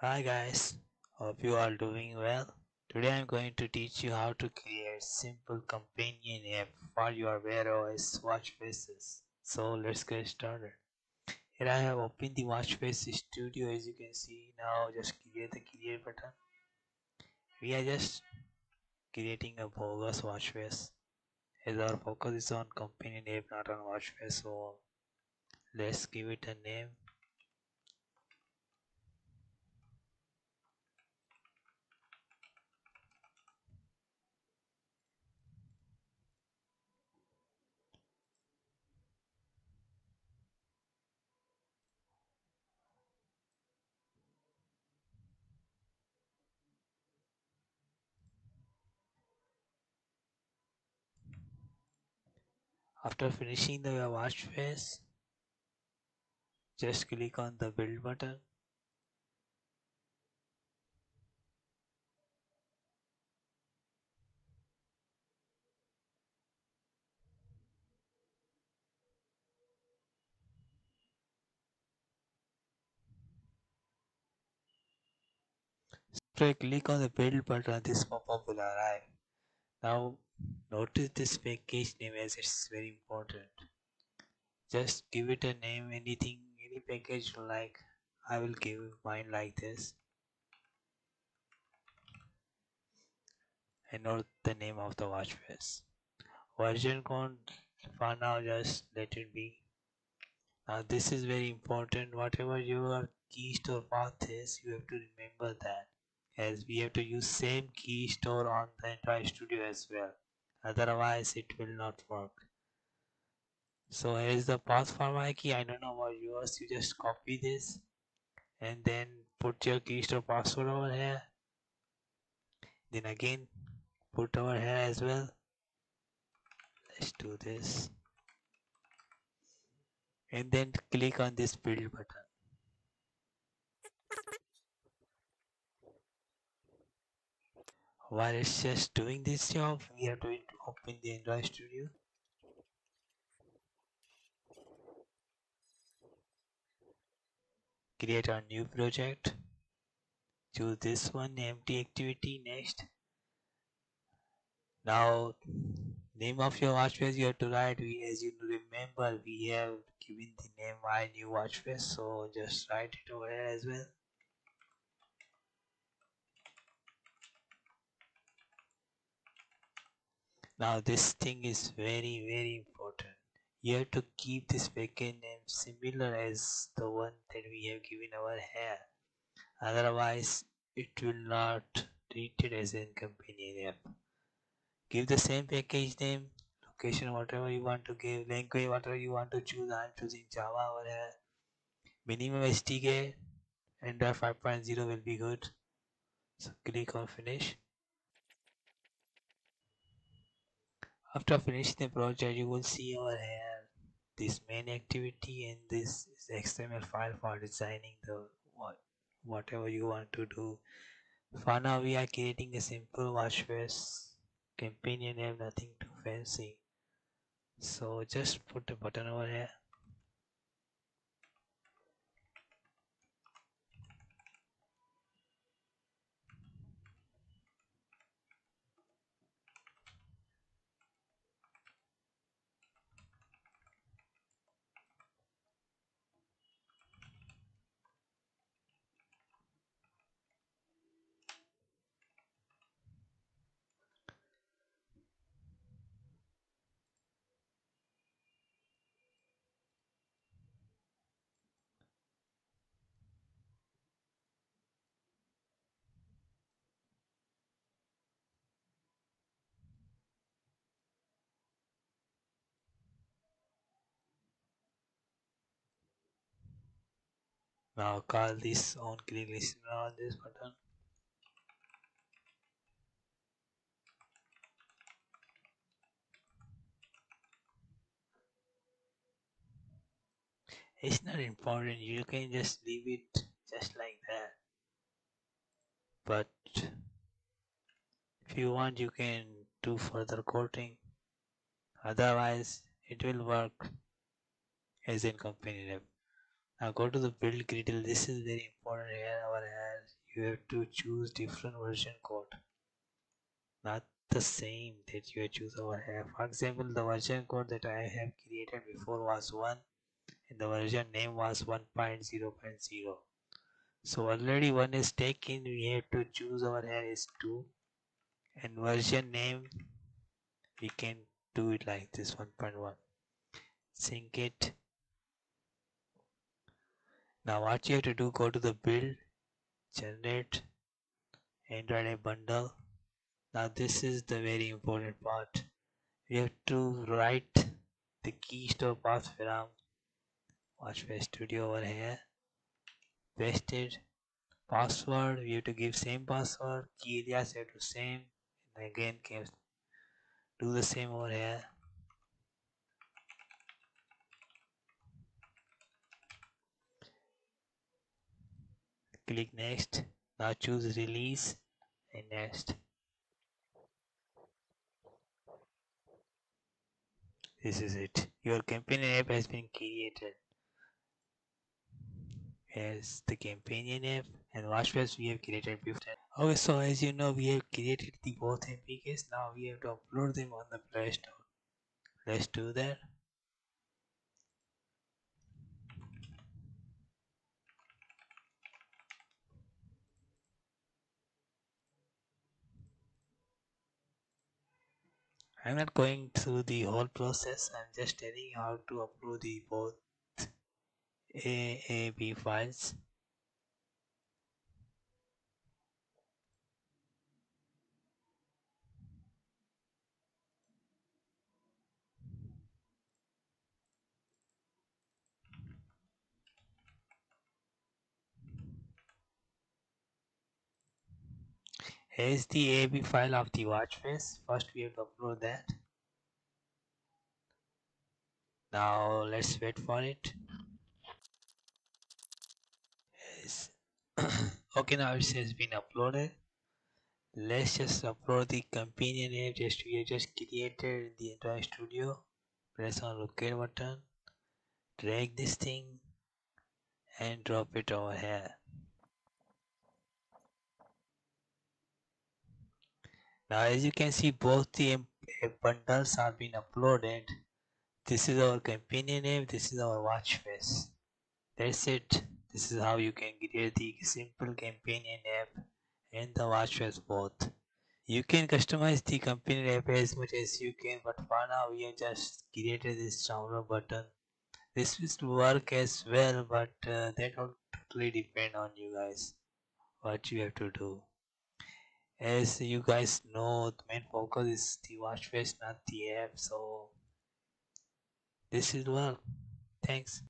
Hi guys, hope you are doing well. Today I'm going to teach you how to create simple companion app for your Wear OS watch faces. So let's get started. Here I have opened the watch face studio as you can see now just create the create button. We are just creating a bogus watch face as our focus is on companion app not on watch face so let's give it a name After finishing the watch face, just click on the build button. After click on the build button, this pop-up will arrive. Now notice this package name as it's very important. Just give it a name, anything, any package you like. I will give mine like this. And note the name of the watch face. Version code for now just let it be. Now this is very important. Whatever your key store path is, you have to remember that as we have to use same key store on the Android Studio as well. Otherwise it will not work. So here is the path for my key. I don't know about yours. You just copy this and then put your key store password over here. Then again put over here as well. Let's do this. And then click on this build button. While it's just doing this job, we going to open the Android Studio. Create a new project. Choose this one, empty activity, next. Now, name of your watch face you have to write. We, as you remember, we have given the name my new watch face, so just write it over here as well. Now this thing is very very important. You have to keep this package name similar as the one that we have given our hair. Otherwise it will not treat it as a companion app give the same package name location whatever you want to give language whatever you want to choose. I'm choosing java over here minimum sdk android 5.0 will be good. So click on finish After finishing the project, you will see over here this main activity and this is XML file for designing the what whatever you want to do. For now, we are creating a simple watch face companion name, nothing too fancy. So just put a button over here Now call this on click list on this button. It's not important, you can just leave it just like that. But if you want you can do further coating. Otherwise it will work as in company. Now go to the build.gradle. This is very important here. Our here you have to choose different version code. Not the same that you choose over here. For example the version code that i have created before was 1 and the version name was 1.0.0 so already one is taken. We have to choose over here is 2 and version name we can do it like this 1.1 sync it now what you have to do go to the build generate android a bundle. Now this is the very important part. We have to write the key store path from watchface studio over here. Paste it password. We have to give same password. Key alias have to same. And again do the same over here click next. Now choose release and next. This is it. Your companion app has been created as the companion app and watchface we have created before. Okay so as you know we have created the both apks now we have to upload them on the play store. Let's do that I'm not going through the whole process. I'm just telling you how to upload the both AAB files. Here's the AAB file of the watch face. First we have to upload that. Now let's wait for it. Yes. okay now it has been uploaded. Let's just upload the companion app just we have just created in the Android Studio. Press on locate button. Drag this thing and drop it over here. Now as you can see both the bundles are being uploaded. This is our companion name. This is our watch face. That's it. This is how you can create the simple companion app and the watch face both. You can customize the companion app as much as you can but for now we have just created this download button. This will work as well but uh, that will totally depend on you guys what you have to do as you guys know the main focus is the watch face not the app so this is well thanks